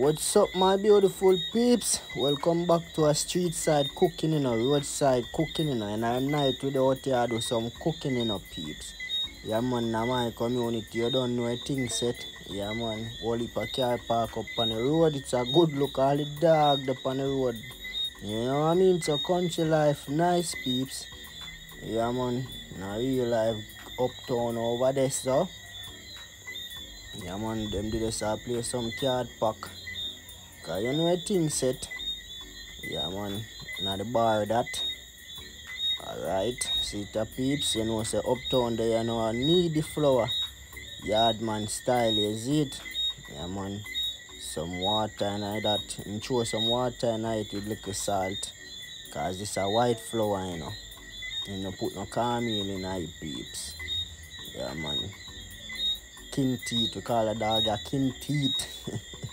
What's up my beautiful peeps? Welcome back to a street side cooking in a roadside cooking in a and at night we out here do some cooking in a peeps. Yeah man, now my community, you don't know a thing set. Yeah man, all of car park up on the road, it's a good look, all the dog up on the road. You know what I mean? It's a country life, nice peeps. Yeah man, now real life uptown over there so. Yeah man, them did I play some card pack. Cause you know a thing set. Yeah man, now the bar that. Alright, see the peeps, you know say uptown there you know I need the flour. Yardman style is it. Yeah man. Some water and all that. And throw some water and it with little salt. Cause this a white flour you know. You know put no caramel in it peeps. Yeah man king teeth. We call a dog a king teeth.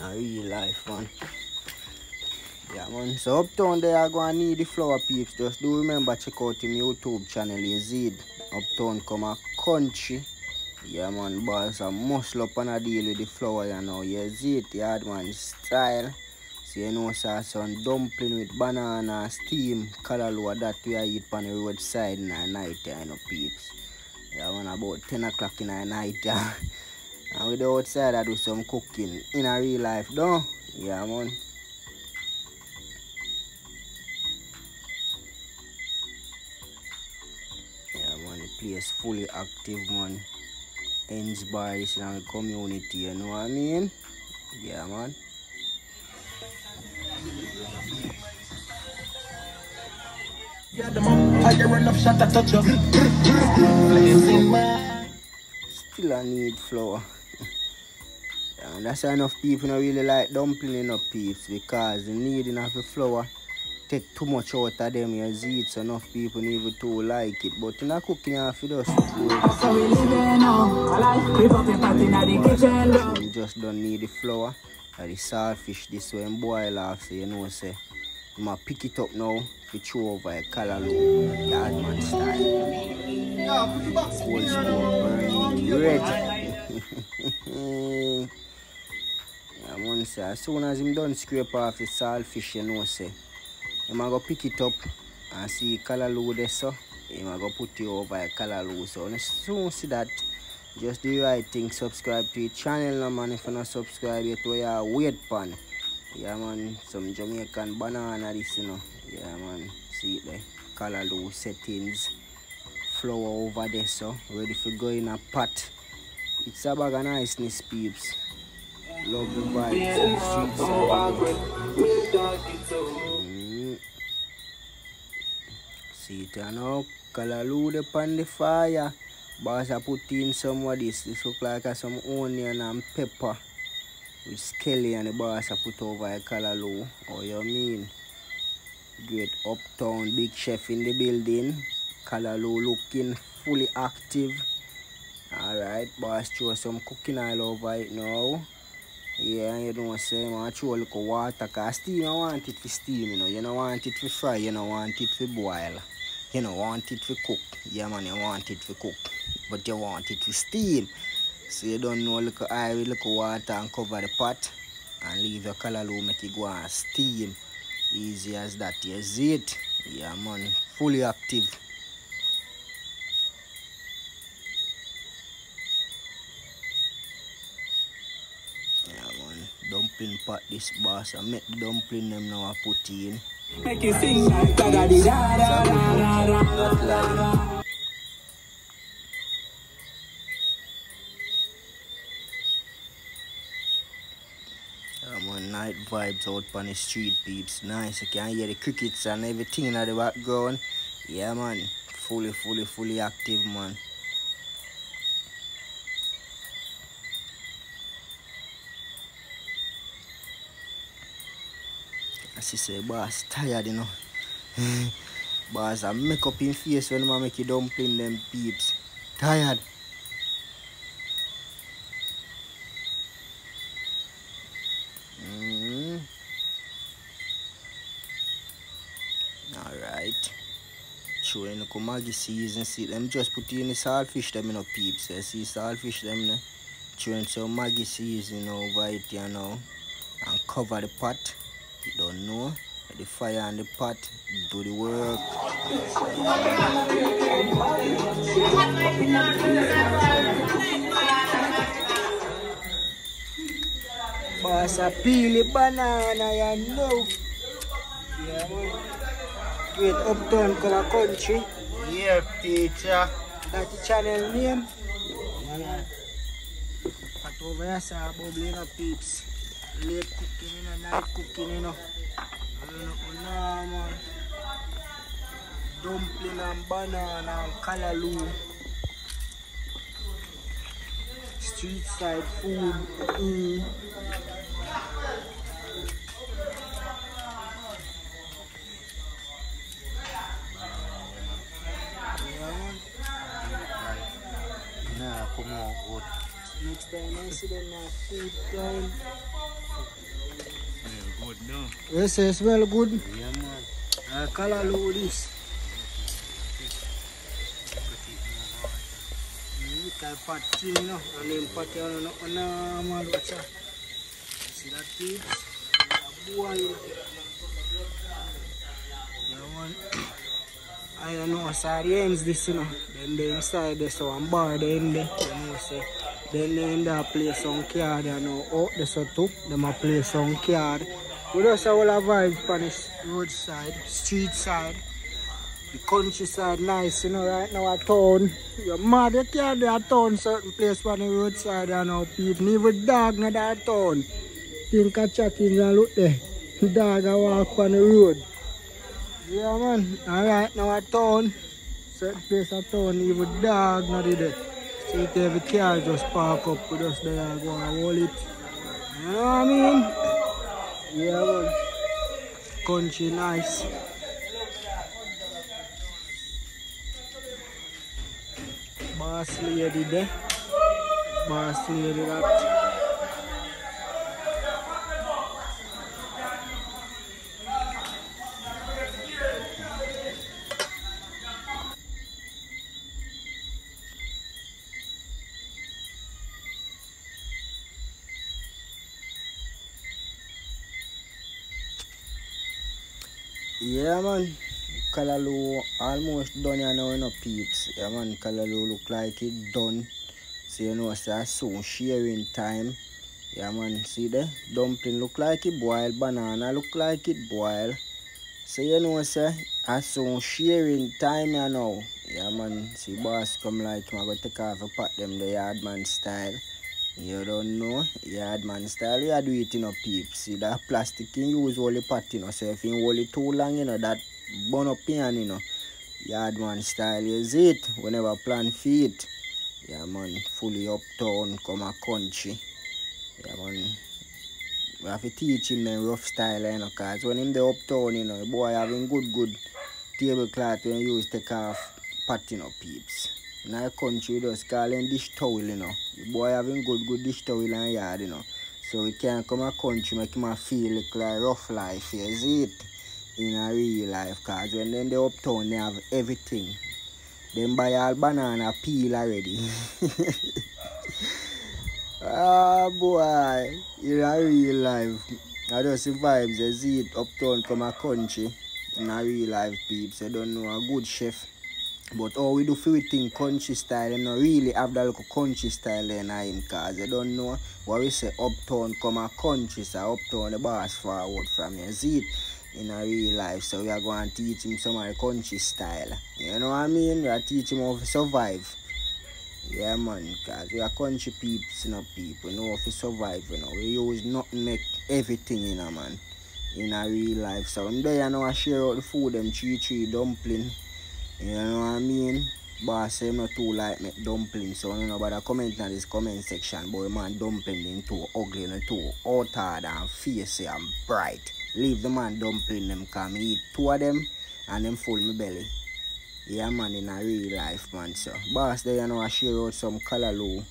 A real life, man. Yeah, man. So up uptown there, I going to need the flower peeps. Just do remember check out him YouTube channel, Yazid. Uptown come a country. Yeah, man. Boys a muscle up and a deal with the flour, you know. Yazid, yard man style. So you know, sir, some dumpling with banana, steam, callaloo, that we eat on the roadside in the night, you know, peeps. Yeah, man, about 10 o'clock in the night, yeah. And we do outside, I do some cooking in a real life, though. Yeah, man. Yeah, man, the place fully active, man. Ends in the community, you know what I mean? Yeah, man. Yeah, the mom fire enough shot to touch you. Still I need flour. Yeah, and that's why enough people don't really like dumpling enough peeps because the need enough of flour take too much out of them you see it so enough people even too like it. But in a cooking you have to just So we living now. I like creep up your in the kitchen. Love. You just don't need the flour. And the saltfish this way and boil off so you know say you might pick it up now to throw over a callaloo yardman style. Yeah, put Whole spoon burning red. yeah say as soon as him done scrape off the saltfish you know say him a go pick it up and see callaloo there so him a go put it over a callaloo so as soon see that just do the right thing. Subscribe to the channel now man. If you not subscribe yet we are wait pan. Yeah man. Some jamaican banana this you know. Yeah man. See it there callaloo settings flour over there so ready for going in a pot. It's a bag of niceness peeps love the vibes streets mm. see it now callaloo upon the fire Boss, I put in some of this. This look like some onion and pepper with skelly and the boss I put over a callaloo. Oh, you mean? Great uptown big chef in the building. Callaloo looking fully active. Alright, boss, throw some cooking oil over it now. Yeah, you I'm saying? I throw a little water because steam, I want it for steam, you know. You don't want it for fry, you don't want it for boil. You don't want it for cook. Yeah, man, you want it for cook. But you want it for steam. So you don't know, little oil with little water and cover the pot. And leave your color callaloo, make it go and steam. Easy as that, you see it? Yeah, man, fully active. Yeah, man, dumpling pot this boss. I make dumpling them now I put in. Make you sing like da da da da da da da da da. Yeah, man, night vibes out on the street, peeps. Nice. You can hear the crickets and everything in the background. Yeah, man. Fully, fully, fully active, man. You say, boss, tired, you know. boss, I make up in face when I make you dumpling them peeps. Tired. Mm. Alright. Showing the Maggi season, see them just put in the saltfish them you know, peeps. You see saltfish them there. throwing some Maggi seasoning over it, you know, and cover the pot. You don't know. The fire and the pot, do the work. Boss, a peel the banana, you know. Yeah. Great Uptown Color Country. Yeah, teacher. That's the channel name. Yeah. But over here, sir, bubbling up peeps. late cooking, you know, night cooking, you know. You know, man. Dumpling and banana and callaloo. Street side food. Mm. Next time I see them at food time. Now. Yes, it smell good. Yeah, man. Uh, callaloo this. Mm, type pot thing, you know. And then pot, you know, no, no, man, watch out. See that peeps? A. Yeah. I don't know, sardines this, you know. Then they inside so I'm bar there in there, you know, say. Then they there play some card, you know. Out there, so too. Them a play some card. We just all have vibes on this roadside, street side. The countryside nice, you know, right now a town. You're mad, you can't do a town certain place on the roadside, you know, people. Even dog not that town. Think of chickens and look there. The dog walk on the road. Yeah, man. And right now a town, certain place a town, even dog not there. See if every car just park up with us there and go and hold it. You know what I mean? Yeah, man. Country nice. Boss lady there. Boss lady. Yeah, man. Callaloo almost done here now, you know, peeps. Yeah, man. Callaloo look like it done. So, you know, so soon sharing time. Yeah, man. See there? Dumpling look like it boil. Banana look like it boil. So, you know, sir, as soon sharing time, you know. Yeah, man. See, boss come like him. I go take off a pot them the yard man style. You don't know, yard man style, you do it, know, peeps. See that plastic you use only pot, you know, so if you hold it too long, you know, that burn up pan, you know. Yard man style is it, whenever plan feet. Yeah, man, fully uptown, come a country. Yeah, man. We have to teach him the rough style, you know, cause when him the uptown, you know, boy having good, good tablecloth when you use take off you know, peeps. In country, just call him dish towel, you know. The boy having good, good dish towel and yard, you know. So we can't come a country make him feel like, like rough life, you see it? In a real life, cause when then they uptown, they have everything. Them buy all banana peel already. ah boy, in a real life. I just see vibes, you see it uptown come a country. In a real life, peeps. I don't know a good chef. But all we do for we think country style, them not really have that little country style in him cause they don't know what we say uptown come a country, so uptown the boss forward from you. See it in a real life. So we are going to teach him some of the country style. You know what I mean? We are teach him how to survive. Yeah man, cause we are country peeps, you know people, know how to survive, you know. We use nothing make everything you know man. In a real life. So there you know I share out the food, them three three dumpling. You know what I mean? But I say not too like make dumpling, so you know about comment in this comment section. Boy man dumpling them too ugly and too hard and fierce and bright. Leave the man dumpling them come eat two of them and them full my belly. Yeah man in a real life man so. Boss there you know I share out some callaloo.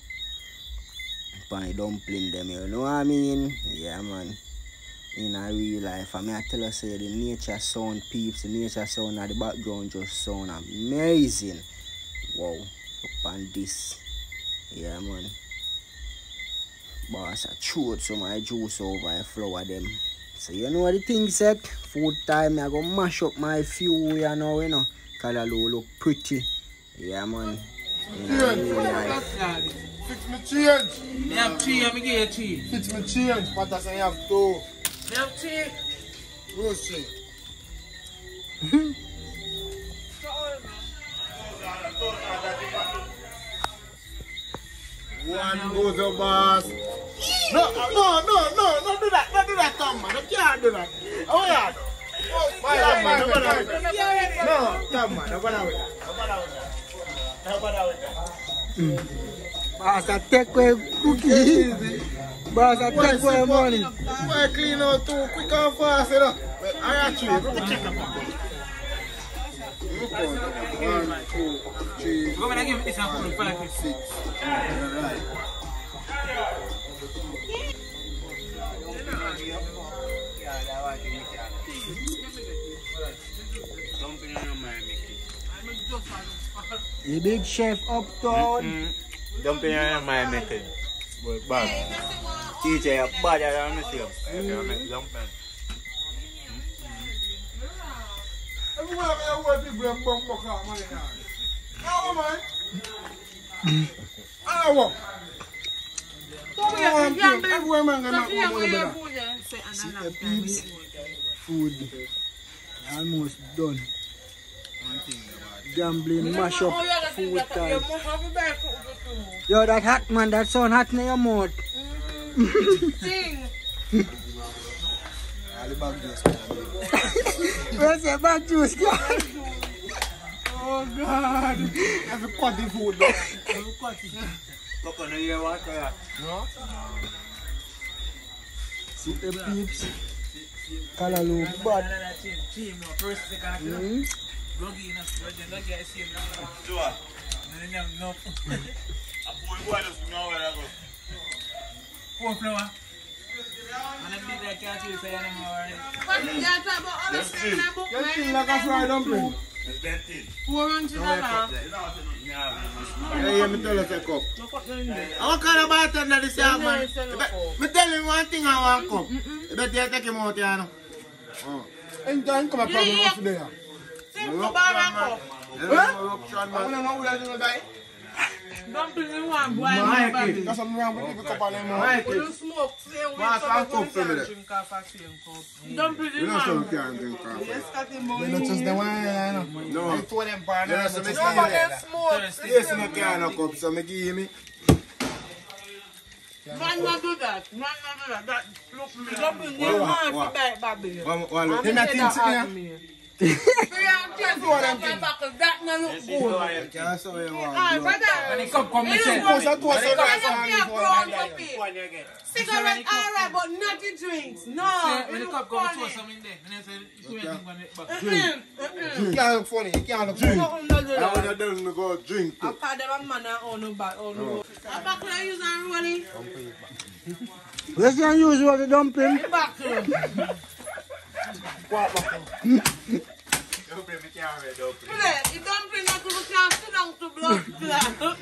Pan dumpling them, you know what I mean? Yeah man in a real life. I mean, I tell you, say the nature sound peeps, the nature sound at the background just sound amazing. Wow, look on this. Yeah, man. Boss, I throw some of my juice over a flour them. So you know what the thing said? Food time, I go mash up my few, you know, you know. Callaloo look pretty. Yeah, man. You know, really nice. Fix me change. Me have three, I'm give you three. Fix me change. Pata say you have two. Me have three. Rose tree. One goes the boss. No, no, no, no, don't do that. Don't do that, Tom, man. You can't do that. Oh, yeah. Why, why, why, don't bother with that. No, Tom, man. Don't bother with that. Don't bother with that. Don't bother with that. Boss, I take away cookie. Boss, I take away money. Why clean out too quick and fast, you know? But I actually, let me check up. One, two, three, Go and give this and put five fifty. six. Alright. Dumping on your mind, Mickey. The big chef uptown. Mm. Dumping on your mind, Mickey. But bad. Teacher, you're bad at the same. If you make dumping. Everywhere I work, people have bum buck out money now. How man? I walk. Everywhere man gonna make money better. The peeps. Food. Almost done. Gambling, mash up, food time. Yo, that hot man, that sound hot in your mouth. Where's the bag juice, girl? Oh God. Every quality food. though. Coconut, you want to See the peeps. Callaloo bad. Team, no, first, second, Mm. Rogi, no, Rogi, no, get the same. No, no, no. Four flour. And then big like can't you say anymore already. You feel like a fried dumpling? Yeah, yeah, me tell you, say cup. What kind of bartender this young man? Me tell him one thing I want cup. You better you take him out here now. Oh. Anytime come a problem off there. Huh? I'm gonna know that you die. Dumpling in one, boy, Mike, my Don pili mwan bwa mwen babi. Kasan mwen mwen mwen kopan mwen mwen. Ou nou smok se ou mwen sa mwen mwen jen ka fasi yon kop. Don pili mwan mwen. Yes kati mwen mwen. Yon chos de wan yon yon. No. Yon to den ban yon. Yon mwen gen smok. Yes mwen kya yon kop so mwen gi mi. Man nan do dat. Man nan do dat. Don pili mwan mwen babi. Wan mwen. Yon mwen tin si mwen. That you. Ah, not the I call them a man and own no bad, own no. A buckle I use and rolling. Where's the unusual the dumpling? Buckle. Dumping, me can't read dumpling. Play. You don't bring that to the can sit down to blood clot.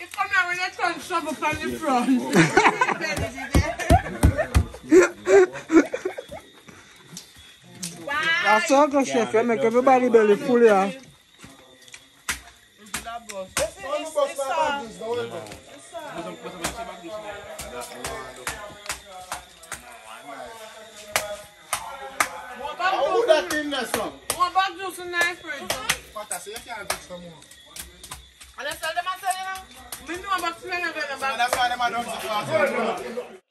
You come here when you turn trouble from the front. That's all good, chef. You make everybody belly full, yeah. How would that thing there, son? One bag juice in the fridge. But I say you can't fix no more. And I tell them, I tell you now, That's why them are done so fast.